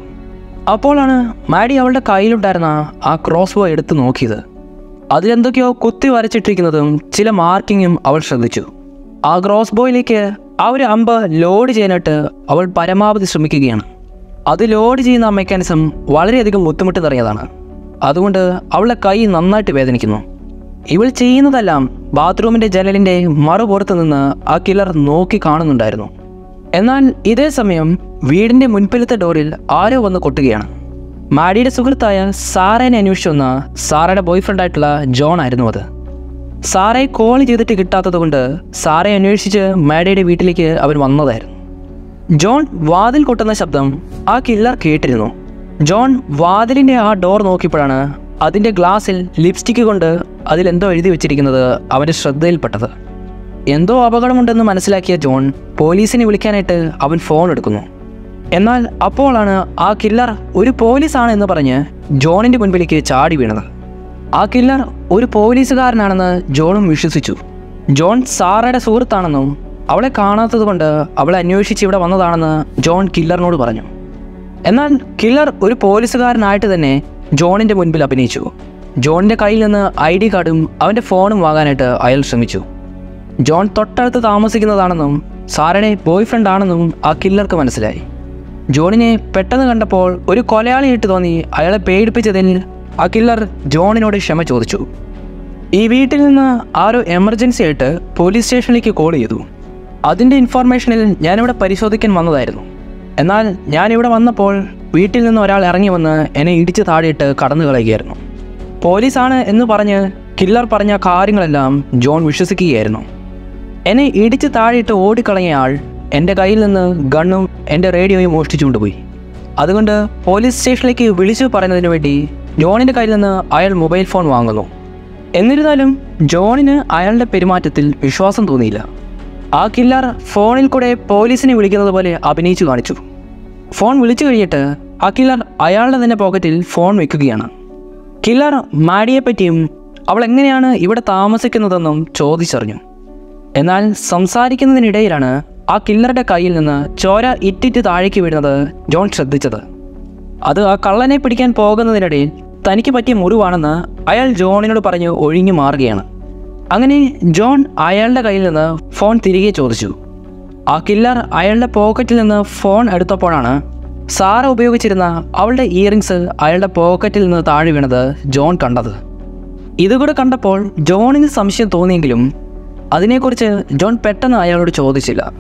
Speaker 1: അപ്പോഴാണ് മാഡി അവളുടെ കയ്യിലുണ്ടായിരുന്ന ആ ക്രോസ് ബോ എടുത്ത് നോക്കിയത്. അതിലെന്തൊക്കെയോ കുത്തി വരച്ചിട്ടിരിക്കുന്നതും ചില മാർക്കിങ്ങും അവൾ ശ്രദ്ധിച്ചു. ആ ക്രോസ് ബോയിലേക്ക് ആ ഒരു അമ്പ് ലോഡ് ചെയ്യാനായിട്ട് അവൾ പരമാവധി ശ്രമിക്കുകയാണ്. അത് ലോഡ് ചെയ്യുന്ന ആ മെക്കാനിസം വളരെയധികം ബുദ്ധിമുട്ട് നിറഞ്ഞതാണ് അതുകൊണ്ട് അവളുടെ കൈ നന്നായിട്ട് വേദനിക്കുന്നു. ഇവൾ ചെയ്യുന്നതെല്ലാം ബാത്റൂമിന്റെ ജനലിന്റെ മറുപുറത്ത് നിന്ന് ആ കില്ലർ നോക്കി കാണുന്നുണ്ടായിരുന്നു. എന്നാൽ ഇതേ സമയം വീടിന്റെ മുൻപിലത്തെ ഡോറിൽ ആരോ വന്ന് കൊട്ടുകയാണ്. മാഡിയുടെ സുഹൃത്തായ സാറേനെ അന്വേഷിച്ചു വന്ന സാറയുടെ ബോയ്ഫ്രണ്ട് ആയിട്ടുള്ള ജോൺ ആയിരുന്നു അത്. സാറയെ കോൾ ചെയ്തിട്ട് കിട്ടാത്തത് കൊണ്ട് സാറയെ അന്വേഷിച്ച് മാഡിയുടെ വീട്ടിലേക്ക് അവൻ വന്നതായിരുന്നു. ജോൺ വാതിൽ കൊട്ടുന്ന ശബ്ദം ആ കില്ലർ കേട്ടിരുന്നു. ജോൺ വാതിലിന്റെ ആ ഡോർ നോക്കിയപ്പോഴാണ് അതിന്റെ ഗ്ലാസിൽ ലിപ്സ്റ്റിക്ക് കൊണ്ട് അതിലെന്തോ എഴുതി വെച്ചിരിക്കുന്നത് അവന്റെ ശ്രദ്ധയിൽപ്പെട്ടത്. എന്തോ അപകടമുണ്ടെന്ന് മനസ്സിലാക്കിയ ജോൺ പോലീസിനെ വിളിക്കാനായിട്ട് അവൻ ഫോൺ എടുക്കുന്നു. എന്നാൽ അപ്പോഴാണ് ആ കില്ലർ ഒരു പോലീസാണ് എന്ന് പറഞ്ഞ് ജോണിന്റെ മുൻപിലേക്ക് ചാടി വീണത്. ആ കില്ലർ ഒരു പോലീസുകാരനാണെന്ന് ജോണും വിശ്വസിച്ചു. ജോൺ സാറയുടെ സുഹൃത്താണെന്നും അവളെ കാണാത്തത് കൊണ്ട് അവളെ അന്വേഷിച്ച് ഇവിടെ വന്നതാണെന്ന് ജോൺ കില്ലറിനോട് പറഞ്ഞു. എന്നാൽ കില്ലർ ഒരു പോലീസുകാരനായിട്ട് തന്നെ ജോണിന്റെ മുൻപിൽ അഭിനയിച്ചു. ജോണിന്റെ കയ്യിൽ നിന്ന് ഐ ഡി കാർഡും അവന്റെ ഫോണും വാങ്ങാനായിട്ട് അയാൾ ശ്രമിച്ചു. ജോൺ തൊട്ടടുത്ത് താമസിക്കുന്നതാണെന്നും സാറയുടെ ബോയ് ഫ്രണ്ട് ആണെന്നും ആ കില്ലർക്ക് മനസ്സിലായി. ജോണിനെ പെട്ടെന്ന് കണ്ടപ്പോൾ ഒരു കൊലയാളിയിട്ട് തോന്നി അയാളെ പേടിപ്പിച്ചതിൽ ആ കില്ലർ ജോണിനോട് ക്ഷമ ചോദിച്ചു. ഈ വീട്ടിൽ നിന്ന് ആരോ എമർജൻസി ആയിട്ട് പോലീസ് സ്റ്റേഷനിലേക്ക് കോൾ ചെയ്തു. അതിന്റെ ഇൻഫോർമേഷനിൽ ഞാനിവിടെ പരിശോധിക്കാൻ വന്നതായിരുന്നു. എന്നാൽ ഞാനിവിടെ വന്നപ്പോൾ വീട്ടിൽ നിന്ന് ഒരാൾ ഇറങ്ങി വന്ന് എന്നെ ഇടിച്ച് താഴെയിട്ട് കടന്നു കളയുകയായിരുന്നു. പോലീസാണ് എന്ന് പറഞ്ഞ് കില്ലർ പറഞ്ഞ കാര്യങ്ങളെല്ലാം ജോൺ വിശ്വസിക്കുകയായിരുന്നു. എന്നെ ഇടിച്ച് താഴെയിട്ട് ഓടിക്കളഞ്ഞ ആൾ എന്റെ കയ്യിൽ നിന്ന് ഗണ്ണും എന്റെ റേഡിയോയും മോഷ്ടിച്ചുകൊണ്ടുപോയി അതുകൊണ്ട് പോലീസ് സ്റ്റേഷനിലേക്ക് വിളിച്ചു പറയുന്നതിന് വേണ്ടി ജോണിന്റെ കയ്യിൽ നിന്ന് അയാൾ മൊബൈൽ ഫോൺ വാങ്ങുന്നു. എന്നിരുന്നാലും ജോണിന് അയാളുടെ പെരുമാറ്റത്തിൽ വിശ്വാസം തോന്നിയില്ല. ആ കില്ലർ ഫോണിൽ കൂടെ പോലീസിനെ വിളിക്കുന്നത് പോലെ അഭിനയിച്ചു കാണിച്ചു. ഫോൺ വിളിച്ചു കഴിഞ്ഞിട്ട് ആ കില്ലർ അയാളുടെ തന്നെ പോക്കറ്റിൽ ഫോൺ വെക്കുകയാണ്. കില്ലർ മാഡിയെപ്പറ്റിയും അവൾ എങ്ങനെയാണ് ഇവിടെ താമസിക്കുന്നതെന്നും ചോദിച്ചറിഞ്ഞു. എന്നാൽ സംസാരിക്കുന്നതിനിടയിലാണ് ആ കില്ലറുടെ കയ്യിൽ നിന്ന് ചോര ഇറ്റിറ്റ് താഴേക്ക് വീഴുന്നത് ജോൺ ശ്രദ്ധിച്ചത്. അത് ആ കള്ളനെ പിടിക്കാൻ പോകുന്നതിനിടയിൽ തനിക്ക് പറ്റിയ മുറിവാണെന്ന് അയാൾ ജോണിനോട് പറഞ്ഞ് ഒഴിഞ്ഞു മാറുകയാണ്. അങ്ങനെ ജോൺ അയാളുടെ കയ്യിൽ നിന്ന് ഫോൺ തിരികെ ചോദിച്ചു. ആ കില്ലർ അയാളുടെ പോക്കറ്റിൽ നിന്ന് ഫോൺ എടുത്തപ്പോഴാണ് സാറ ഉപയോഗിച്ചിരുന്ന അവളുടെ ഇയറിങ്സ് അയാളുടെ പോക്കറ്റിൽ നിന്ന് താഴെ വീണത് ജോൺ കണ്ടത്. ഇതുകൂടെ കണ്ടപ്പോൾ ജോണിന് സംശയം തോന്നിയെങ്കിലും അതിനെക്കുറിച്ച് ജോൺ പെട്ടെന്ന് അയാളോട് ചോദിച്ചില്ല.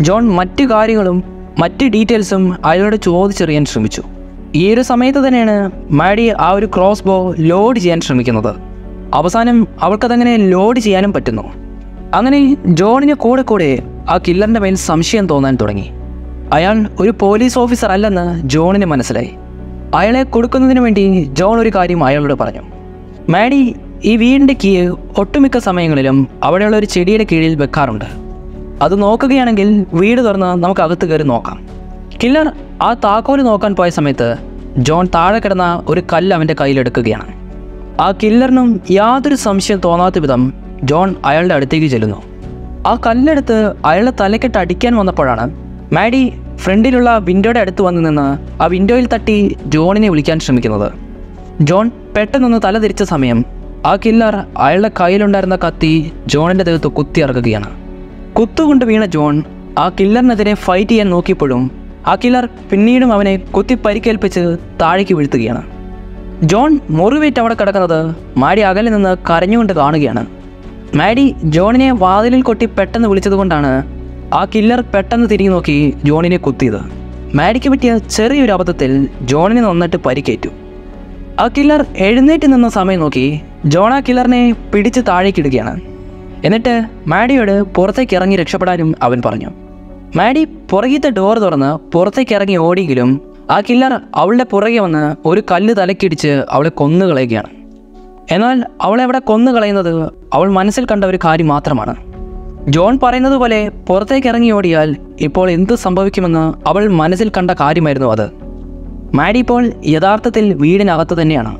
Speaker 1: ജോൺ മറ്റു കാര്യങ്ങളും മറ്റ് ഡീറ്റെയിൽസും അയാളോട് ചോദിച്ചറിയാൻ ശ്രമിച്ചു. ഈ ഒരു സമയത്ത് തന്നെയാണ് മാഡി ആ ഒരു ക്രോസ് ബോ ലോഡ് ചെയ്യാൻ ശ്രമിക്കുന്നത്. അവസാനം അവൾക്കതങ്ങനെ ലോഡ് ചെയ്യാനും പറ്റുന്നു. അങ്ങനെ ജോണിന് കൂടെ കൂടെ ആ കില്ലറിന്റെ മേൽ സംശയം തോന്നാൻ തുടങ്ങി. അയാൾ ഒരു പോലീസ് ഓഫീസർ അല്ലെന്ന് ജോണിന് മനസ്സിലായി. അയാളെ കൊടുക്കുന്നതിന് വേണ്ടി ജോൺ ഒരു കാര്യം അയാളോട് പറഞ്ഞു. മാഡി ഈ വീടിന്റെ കീ ഒട്ടുമിക്ക സമയങ്ങളിലും അവിടെയുള്ള ഒരു ചെടിയുടെ കീഴിൽ വെക്കാറുണ്ട്. അത് നോക്കുകയാണെങ്കിൽ വീട് തുറന്ന് നമുക്ക് അകത്ത് കയറി നോക്കാം. കില്ലർ ആ താക്കോൽ നോക്കാൻ പോയ സമയത്ത് ജോൺ താഴെ കിടന്ന ഒരു കല്ല് അവന്റെ കയ്യിലെടുക്കുകയാണ് ആ കില്ലറിനും യാതൊരു സംശയം തോന്നാത്ത വിധം ജോൺ അയാളുടെ അടുത്തേക്ക് ചെല്ലുന്നു. ആ കല്ലെടുത്ത് അയാളുടെ തലക്കെട്ട് അടിക്കാൻ വന്നപ്പോഴാണ് മാഡി ഫ്രണ്ടിലുള്ള വിൻഡോയുടെ അടുത്ത് വന്ന് നിന്ന് ആ വിൻഡോയിൽ തട്ടി ജോണിനെ വിളിക്കാൻ ശ്രമിക്കുന്നത്. ജോൺ പെട്ടെന്നൊന്ന് തല തിരിച്ച സമയം ആ കില്ലർ അയാളുടെ കയ്യിലുണ്ടായിരുന്ന കത്തി ജോണിന്റെ ദേഹത്ത് കുത്തി ഇറക്കുകയാണ്. കുത്തുകൊണ്ട് വീണ ജോൺ ആ കില്ലറിനെതിരെ ഫൈറ്റ് ചെയ്യാൻ നോക്കിയപ്പോഴും ആ കില്ലർ പിന്നീടും അവനെ കുത്തി പരിക്കേൽപ്പിച്ച് താഴേക്ക് വീഴ്ത്തുകയാണ്. ജോൺ മുറിവേറ്റ് അവിടെ കിടക്കുന്നത് മാഡി അകലിൽ നിന്ന് കരഞ്ഞുകൊണ്ട് കാണുകയാണ്. മാഡി ജോണിനെ വാതിലിൽ കൊട്ടി പെട്ടെന്ന് വിളിച്ചതുകൊണ്ടാണ് ആ കില്ലർ പെട്ടെന്ന് തിരിഞ്ഞു നോക്കി ജോണിനെ കുത്തിയത്. മാഡിക്ക് പറ്റിയ ചെറിയൊരു അബദ്ധത്തിൽ ജോണിനെ നന്നിട്ട് പരിക്കേറ്റു. ആ കില്ലർ എഴുന്നേറ്റ് നിന്ന സമയം നോക്കി ജോൺ ആ കില്ലറിനെ പിടിച്ച് താഴേക്കിടുകയാണ് എന്നിട്ട് മാഡിയോട് പുറത്തേക്ക് ഇറങ്ങി രക്ഷപ്പെടാനും അവൻ പറഞ്ഞു. മാഡി പുറകിത്തെ ഡോർ തുറന്ന് പുറത്തേക്ക് ഇറങ്ങി ഓടിയെങ്കിലും ആ കില്ലർ അവളുടെ പുറകെ വന്ന് ഒരു കല്ല് തലക്കിടിച്ച് അവളെ കൊന്നുകളയുകയാണ് എന്നാൽ അവളെ അവിടെ കൊന്നുകളയുന്നത് അവൾ മനസ്സിൽ കണ്ട ഒരു കാര്യം മാത്രമാണ്. ജോൺ പറയുന്നത് പോലെ പുറത്തേക്ക് ഇറങ്ങി ഓടിയാൽ ഇപ്പോൾ എന്ത് സംഭവിക്കുമെന്ന് അവൾ മനസ്സിൽ കണ്ട കാര്യമായിരുന്നു അത്. മാഡി ഇപ്പോൾ യഥാർത്ഥത്തിൽ വീടിനകത്ത് തന്നെയാണ്.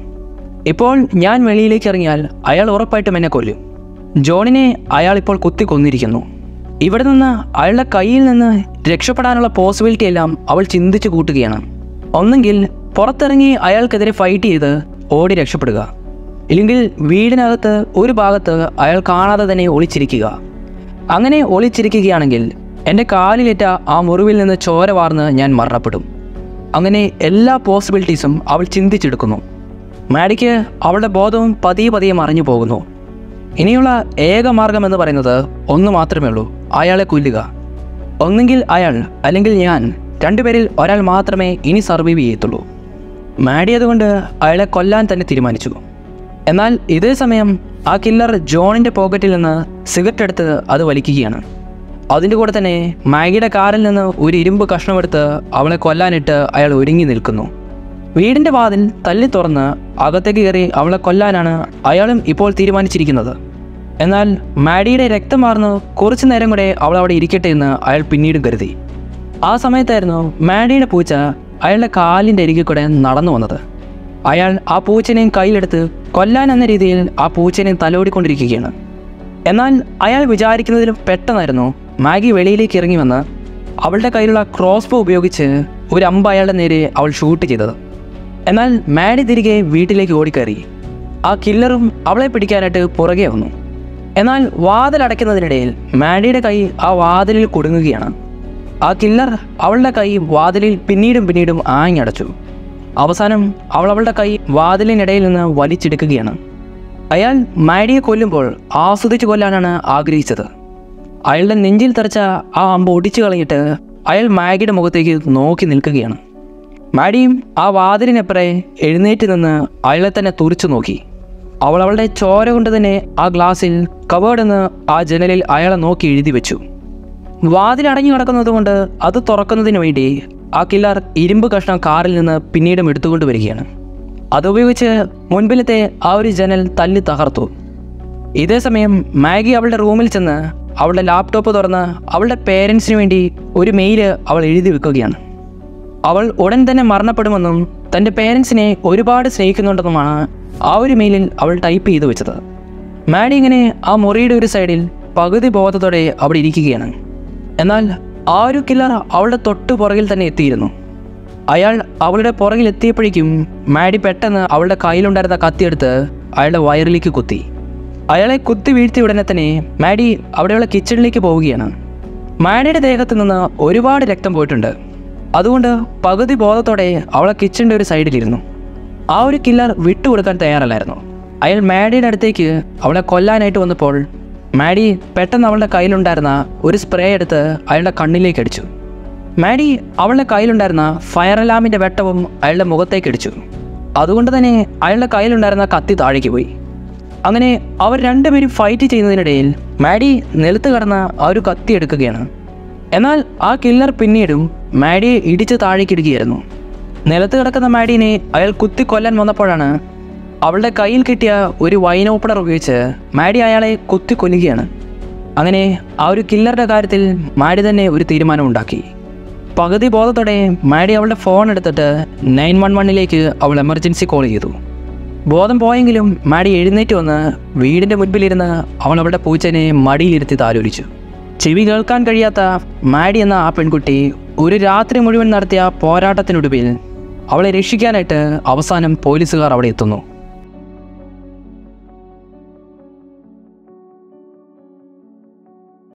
Speaker 1: ഇപ്പോൾ ഞാൻ വെളിയിലേക്ക് ഇറങ്ങിയാൽ അയാൾ ഉറപ്പായിട്ടും എന്നെ കൊല്ലും. ജോണിനെ അയാൾ ഇപ്പോൾ കുത്തി കൊന്നിരിക്കുന്നു. ഇവിടെ നിന്ന് അയാളുടെ കയ്യിൽ നിന്ന് രക്ഷപ്പെടാനുള്ള പോസിബിലിറ്റി എല്ലാം അവൾ ചിന്തിച്ചു കൂട്ടുകയാണ്. ഒന്നെങ്കിൽ പുറത്തിറങ്ങി അയാൾക്കെതിരെ ഫൈറ്റ് ചെയ്ത് ഓടി രക്ഷപ്പെടുക. ഇല്ലെങ്കിൽ വീടിനകത്ത് ഒരു ഭാഗത്ത് അയാൾ കാണാതെ തന്നെ ഒളിച്ചിരിക്കുക. അങ്ങനെ ഒളിച്ചിരിക്കുകയാണെങ്കിൽ എന്റെ കാലിലേറ്റ ആ മുറിവിൽ നിന്ന് ചോര വാർന്ന് ഞാൻ മരണപ്പെടും. അങ്ങനെ എല്ലാ പോസിബിലിറ്റീസും അവൾ ചിന്തിച്ചെടുക്കുന്നു. മാഡിക്ക് അവളുടെ ബോധവും പതിയെ പതിയെ മറിഞ്ഞു പോകുന്നു. ഇനിയുള്ള ഏക മാർഗം എന്ന് പറയുന്നത് ഒന്ന് മാത്രമേ ഉള്ളൂ അയാളെ കൊല്ലുക. ഒന്നെങ്കിൽ അയാൾ അല്ലെങ്കിൽ ഞാൻ രണ്ടുപേരിൽ ഒരാൾ മാത്രമേ ഇനി സർവൈവ് ചെയ്യത്തുള്ളൂ. മാടിയതുകൊണ്ട് അയാളെ കൊല്ലാൻ തന്നെ തീരുമാനിച്ചു. എന്നാൽ ഇതേ സമയം ആ കില്ലർ ജോണിന്റെ പോക്കറ്റിൽ നിന്ന് സിഗരറ്റ് എടുത്ത് അത് വലിക്കുകയാണ്. അതിന്റെ കൂടെ തന്നെ മാഗിയുടെ കാറിൽ നിന്ന് ഒരു ഇരുമ്പ് കഷ്ണമെടുത്ത് അവളെ കൊല്ലാനിട്ട് അയാൾ ഒരുങ്ങി നിൽക്കുന്നു. വീടിന്റെ വാതിൽ തല്ലി തുറന്ന് അകത്തേക്ക് കയറി അവളെ കൊല്ലാനാണ് അയാളും ഇപ്പോൾ തീരുമാനിച്ചിരിക്കുന്നത്. എന്നാൽ മാഡിയുടെ രക്തം മാർന്ന് കുറച്ചു നേരം കൂടെ അവൾ അവിടെ ഇരിക്കട്ടെ എന്ന് അയാൾ പിന്നീടും കരുതി. ആ സമയത്തായിരുന്നു മാഡിയുടെ പൂച്ച അയാളുടെ കാലിന്റെ അരികിൽ കൂടെ നടന്നു വന്നത്. അയാൾ ആ പൂച്ചനെയും കയ്യിലെടുത്ത് കൊല്ലാൻ എന്ന രീതിയിൽ ആ പൂച്ചനെ തലോടിക്കൊണ്ടിരിക്കുകയാണ്. എന്നാൽ അയാൾ വിചാരിക്കുന്നതിലും പെട്ടെന്നായിരുന്നു മാഗി വെളിയിലേക്ക് ഇറങ്ങി വന്ന് അവളുടെ കയ്യിലുള്ള ക്രോസ് ബോ ഉപയോഗിച്ച് ഒരു അമ്പ് അയാളുടെ നേരെ അവൾ ഷൂട്ട് ചെയ്തത്. എന്നാൽ മാഡി തിരികെ വീട്ടിലേക്ക് ഓടിക്കയറി. ആ കില്ലറും അവളെ പിടിക്കാനായിട്ട് പുറകെ വന്നു. എന്നാൽ വാതിൽ അടയ്ക്കുന്നതിനിടയിൽ മാഡിയുടെ കൈ ആ വാതിലിൽ കുടുങ്ങുകയാണ്. ആ കില്ലർ അവളുടെ കൈ വാതിലിൽ പിന്നീടും പിന്നീടും ആഞ്ഞടച്ചു. അവസാനം അവൾ അവളുടെ കൈ വാതിലിനിടയിൽ നിന്ന് വലിച്ചെടുക്കുകയാണ്. അയാൾ മാഡിയെ കൊല്ലുമ്പോൾ ആസ്വദിച്ചു കൊല്ലാനാണ് ആഗ്രഹിച്ചത്. അയാളുടെ നെഞ്ചിൽ തെറിച്ച ആ അമ്പ് ഒടിച്ചു കളഞ്ഞിട്ട് അയാൾ മാഗിയുടെ മുഖത്തേക്ക് നോക്കി നിൽക്കുകയാണ്. മാഡിയും ആ വാതിലിനപ്പുറേ എഴുന്നേറ്റ് നിന്ന് അയാളെ തന്നെ തുറിച്ചു നോക്കി. അവൾ അവളുടെ ചോര കൊണ്ട് തന്നെ ആ ഗ്ലാസ്സിൽ കവേർഡ് എന്ന് ആ ജനലിൽ അയാളെ നോക്കി എഴുതി വെച്ചു. വാതിൽ അടഞ്ഞു കിടക്കുന്നത് കൊണ്ട് അത് തുറക്കുന്നതിന് വേണ്ടി ആ കില്ലർ ഇരുമ്പ് കഷ്ണം കാറിൽ നിന്ന് പിന്നീടും എടുത്തുകൊണ്ട് വരികയാണ് അതുപയോഗിച്ച് മുൻപിലത്തെ ആ ഒരു ജനൽ തല്ലി തകർത്തു. ഇതേ സമയം മാഗി അവളുടെ റൂമിൽ ചെന്ന് അവളുടെ ലാപ്ടോപ്പ് തുറന്ന് അവളുടെ പേരൻസിന് വേണ്ടി ഒരു മെയിൽ അവൾ എഴുതി വെക്കുകയാണ്. അവൾ ഉടൻ തന്നെ മരണപ്പെടുമെന്നും തന്റെ പേരൻസിനെ ഒരുപാട് സ്നേഹിക്കുന്നുണ്ടെന്നുമാണ് ആ ഒരു മെയിലിൽ അവൾ ടൈപ്പ് ചെയ്തു വെച്ചത്. മാഡി ഇങ്ങനെ ആ മുറിയുടെ ഒരു സൈഡിൽ പകുതി ബോധത്തോടെ അവിടെ ഇരിക്കുകയാണ്. എന്നാൽ ആ ഒരു കില്ലർ അവളുടെ തൊട്ടു പുറകിൽ തന്നെ എത്തിയിരുന്നു. അയാൾ അവളുടെ പുറകിൽ എത്തിയപ്പോഴേക്കും മാഡി പെട്ടെന്ന് അവളുടെ കയ്യിലുണ്ടായിരുന്ന കത്തിയെടുത്ത് അയാളുടെ വയറിലേക്ക് കുത്തി. അയാളെ കുത്തി വീഴ്ത്തിയ ഉടനെ തന്നെ മാഡി അവിടെയുള്ള കിച്ചണിലേക്ക് പോവുകയാണ്. മാഡിയുടെ ദേഹത്ത് നിന്ന് ഒരുപാട് രക്തം പോയിട്ടുണ്ട്. അതുകൊണ്ട് പകുതി ബോധത്തോടെ അവളെ കിച്ചണിന്റെ ഒരു സൈഡിലിരുന്നു. ആ ഒരു കില്ലർ വിട്ടുകൊടുക്കാൻ തയ്യാറല്ലായിരുന്നു. അയാൾ മാഡിയുടെ അടുത്തേക്ക് അവളെ കൊല്ലാനായിട്ട് വന്നപ്പോൾ മാഡി പെട്ടെന്ന് അവളുടെ കയ്യിലുണ്ടായിരുന്ന ഒരു സ്പ്രേ എടുത്ത് അയാളുടെ കണ്ണിലേക്ക് അടിച്ചു. മാഡി അവളുടെ കയ്യിലുണ്ടായിരുന്ന ഫയർ അലാമിന്റെ വെട്ടവും അയാളുടെ മുഖത്തേക്ക് അടിച്ചു. അതുകൊണ്ട് തന്നെ അയാളുടെ കയ്യിലുണ്ടായിരുന്ന കത്തി താഴേക്ക് പോയി. അങ്ങനെ അവർ രണ്ടുപേരും ഫൈറ്റ് ചെയ്യുന്നതിനിടയിൽ മാഡി നിലത്ത് കിടന്ന ആ ഒരു കത്തി എടുക്കുകയാണ്. എന്നാൽ ആ കില്ലർ പിന്നീടും മാഡിയെ ഇടിച്ച് താഴേക്കിടുകയായിരുന്നു നിലത്ത് കിടക്കുന്ന മാഡീനെ അയാൾ കുത്തി കൊല്ലാൻ വന്നപ്പോഴാണ് അവളുടെ കയ്യിൽ കിട്ടിയ ഒരു വൈൻ ഓപ്പണർ ഉപയോഗിച്ച് മാഡി അയാളെ കൊത്തി കൊല്ലുകയാണ്. അങ്ങനെ ആ ഒരു കില്ലറുടെ കാര്യത്തിൽ മാഡി തന്നെ ഒരു തീരുമാനമുണ്ടാക്കി പകുതി ബോധത്തോടെ മാഡി അവളുടെ ഫോൺ എടുത്തിട്ട് നയൻ വൺ വണ്ണിലേക്ക് അവൾ എമർജൻസി കോൾ ചെയ്തു. ബോധം പോയെങ്കിലും മാഡി എഴുന്നേറ്റ് വന്ന് വീടിന്റെ മുൻപിലിരുന്ന് അവൾ അവളുടെ പൂച്ചനെ മടിയിലിരുത്തി താലോലിച്ചു. ചെവി കേൾക്കാൻ കഴിയാത്ത മാഡി എന്ന ആ പെൺകുട്ടി ഒരു രാത്രി മുഴുവൻ നടത്തിയ പോരാട്ടത്തിനൊടുവിൽ അവളെ രക്ഷിക്കാനായിട്ട് അവസാനം പോലീസുകാർ അവിടെ എത്തുന്നു.